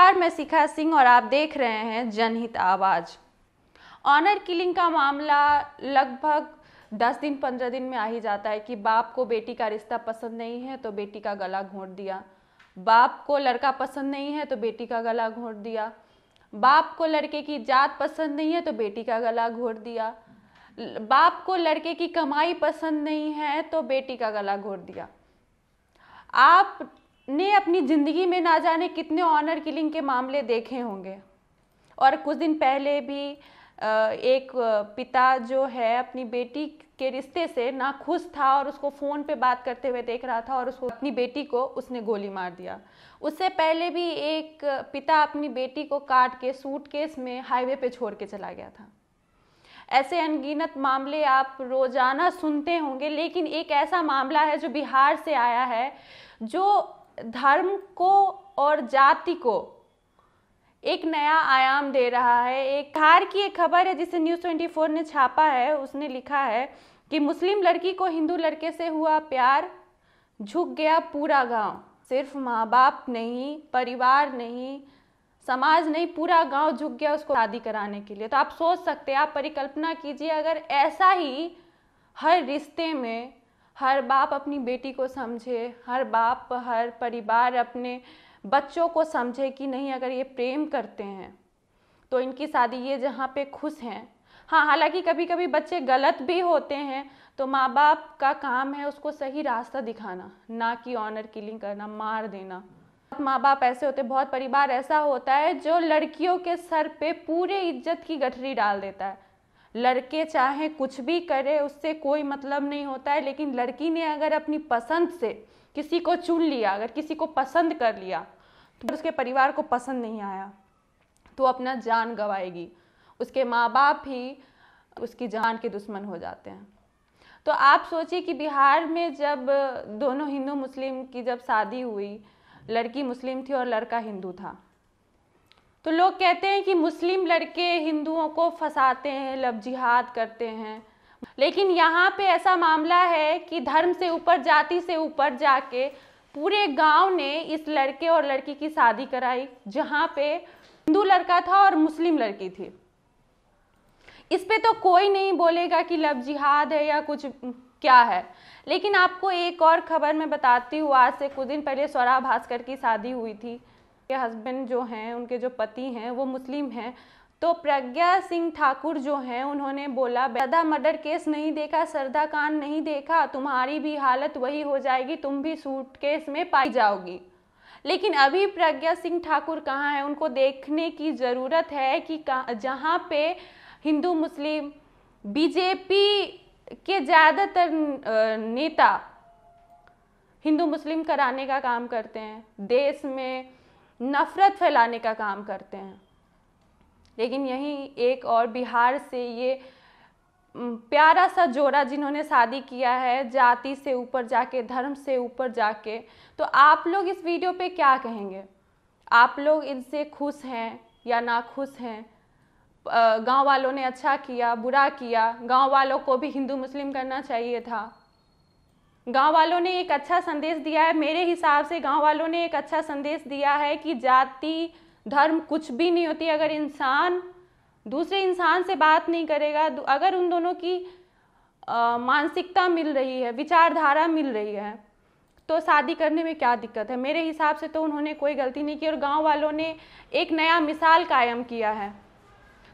नमस्कार, मैं शिखा सिंह और आप देख रहे हैं जनहित आवाज़। ऑनर किलिंग का मामला लगभग दस दिन, पंद्रह दिन में आ ही जाता है कि बाप को बेटी का रिश्ता पसंद नहीं है तो बेटी का गला घोंट दिया। बाप को लड़का पसंद नहीं है तो बेटी का गला घोंट दिया। बाप को लड़के की जात पसंद नहीं है तो बेटी का गला घोट दिया। बाप को लड़के की कमाई पसंद नहीं है तो बेटी का गला घोट दिया। आप ने अपनी ज़िंदगी में ना जाने कितने ऑनर किलिंग के मामले देखे होंगे। और कुछ दिन पहले भी एक पिता जो है अपनी बेटी के रिश्ते से ना खुश था और उसको फ़ोन पे बात करते हुए देख रहा था और उसको अपनी बेटी को उसने गोली मार दिया। उससे पहले भी एक पिता अपनी बेटी को काट के सूटकेस में हाईवे पे छोड़ के चला गया था। ऐसे अनगिनत मामले आप रोज़ाना सुनते होंगे, लेकिन एक ऐसा मामला है जो बिहार से आया है, जो धर्म को और जाति को एक नया आयाम दे रहा है। एक हार की एक खबर है जिसे न्यूज़ 24 ने छापा है। उसने लिखा है कि मुस्लिम लड़की को हिंदू लड़के से हुआ प्यार झुक गया पूरा गाँव। सिर्फ़ माँ बाप नहीं, परिवार नहीं, समाज नहीं, पूरा गाँव झुक गया उसको शादी कराने के लिए। तो आप सोच सकते हैं, आप परिकल्पना कीजिए, अगर ऐसा ही हर रिश्ते में हर बाप अपनी बेटी को समझे, हर बाप, हर परिवार अपने बच्चों को समझे कि नहीं, अगर ये प्रेम करते हैं तो इनकी शादी ये जहाँ पे खुश हैं। हाँ हालाँकि कभी कभी बच्चे गलत भी होते हैं तो माँ बाप का काम है उसको सही रास्ता दिखाना, ना कि ऑनर किलिंग करना, मार देना। माँ बाप ऐसे होते, बहुत परिवार ऐसा होता है जो लड़कियों के सर पे पूरे इज़्ज़त की गठरी डाल देता है। लड़के चाहे कुछ भी करे, उससे कोई मतलब नहीं होता है। लेकिन लड़की ने अगर अपनी पसंद से किसी को चुन लिया, अगर किसी को पसंद कर लिया तो उसके परिवार को पसंद नहीं आया तो अपना जान गवाएगी। उसके माँ बाप ही उसकी जान के दुश्मन हो जाते हैं। तो आप सोचिए कि बिहार में जब दोनों हिंदू मुस्लिम की जब शादी हुई, लड़की मुस्लिम थी और लड़का हिंदू था। तो लोग कहते हैं कि मुस्लिम लड़के हिंदुओं को फंसाते हैं लब जिहाद करते हैं। लेकिन यहाँ पे ऐसा मामला है कि धर्म से ऊपर, जाति से ऊपर जाके पूरे गाँव ने इस लड़के और लड़की की शादी कराई, जहाँ पे हिंदू लड़का था और मुस्लिम लड़की थी। इस पे तो कोई नहीं बोलेगा कि लब जिहाद है या कुछ क्या है। लेकिन आपको एक और खबर मैं बताती हूँ, आज से कुछ दिन पहले स्वरा भास्कर की शादी हुई थी। के हस्बैंड जो हैं, उनके जो पति हैं, वो मुस्लिम हैं। तो प्रज्ञा सिंह ठाकुर जो हैं, उन्होंने बोला बेदा मर्डर केस नहीं देखा, सरदा कांड नहीं देखा, तुम्हारी भी हालत वही हो जाएगी, तुम भी सूट केस में पाई जाओगी। लेकिन अभी प्रज्ञा सिंह ठाकुर कहाँ है, उनको देखने की ज़रूरत है कि जहाँ पे हिंदू मुस्लिम, बीजेपी के ज़्यादातर नेता हिंदू मुस्लिम कराने का काम करते हैं। देश में नफ़रत फैलाने का काम करते हैं। लेकिन यहीं एक और बिहार से ये प्यारा सा जोड़ा जिन्होंने शादी किया है, जाति से ऊपर जाके, धर्म से ऊपर जाके तो आप लोग इस वीडियो पे क्या कहेंगे? आप लोग इनसे खुश हैं या ना खुश हैं? गाँव वालों ने अच्छा किया, बुरा किया, गाँव वालों को भी हिंदू मुस्लिम करना चाहिए था। गाँव वालों ने एक अच्छा संदेश दिया है। मेरे हिसाब से गाँव वालों ने एक अच्छा संदेश दिया है कि जाति, धर्म कुछ भी नहीं होती। अगर इंसान दूसरे इंसान से बात नहीं करेगा अगर उन दोनों की मानसिकता मिल रही है, विचारधारा मिल रही है तो शादी करने में क्या दिक्कत है? मेरे हिसाब से तो उन्होंने कोई गलती नहीं की और गाँव वालों ने एक नया मिसाल कायम किया है।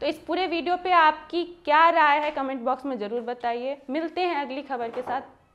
तो इस पूरे वीडियो पे आपकी क्या राय है? कमेंट बॉक्स में ज़रूर बताइए। मिलते हैं अगली खबर के साथ।